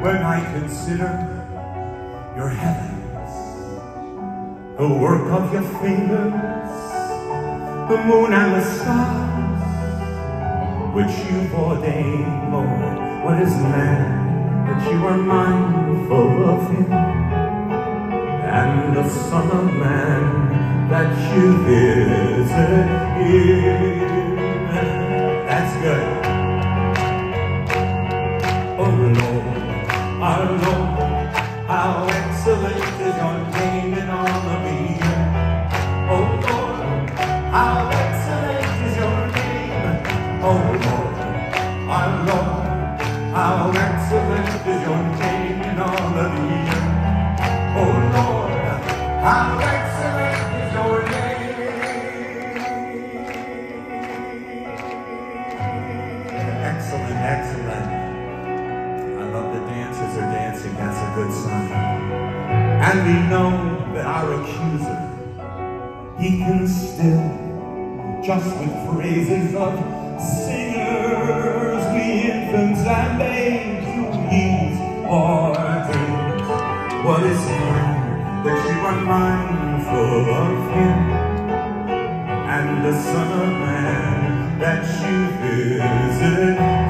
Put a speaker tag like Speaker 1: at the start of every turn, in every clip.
Speaker 1: when I consider your heavens, the work of your fingers, the moon and the stars, which you've ordained, Lord. What is man that you are mindful of him? And the Son of Man that you visit him. Lord, how excellent is your name in all of the. Oh Lord, how excellent is your name. Oh Lord, our Lord, how excellent is your name in all of the. Oh Lord, how And we know that our accuser, he can still, just with praises of singers, we infants and babes who he's ordained. What is man that you are mindful of him? And the Son of Man that you visit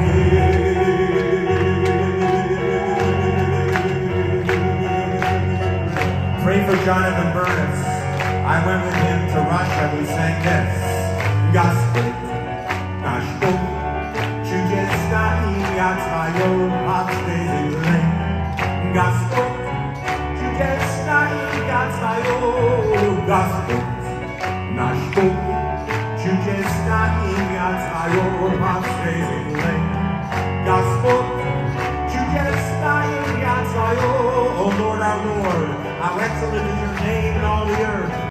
Speaker 1: Pray for Jonathan Burns. I went with him to Russia. We sang this. Gospel. Nasz Bóg. 30 i ja trwają, a cztery dni. Gospel. 30 i ja. Gospel. Nasz Bóg. 30 i. our Lord, how excellent is your name in all the earth.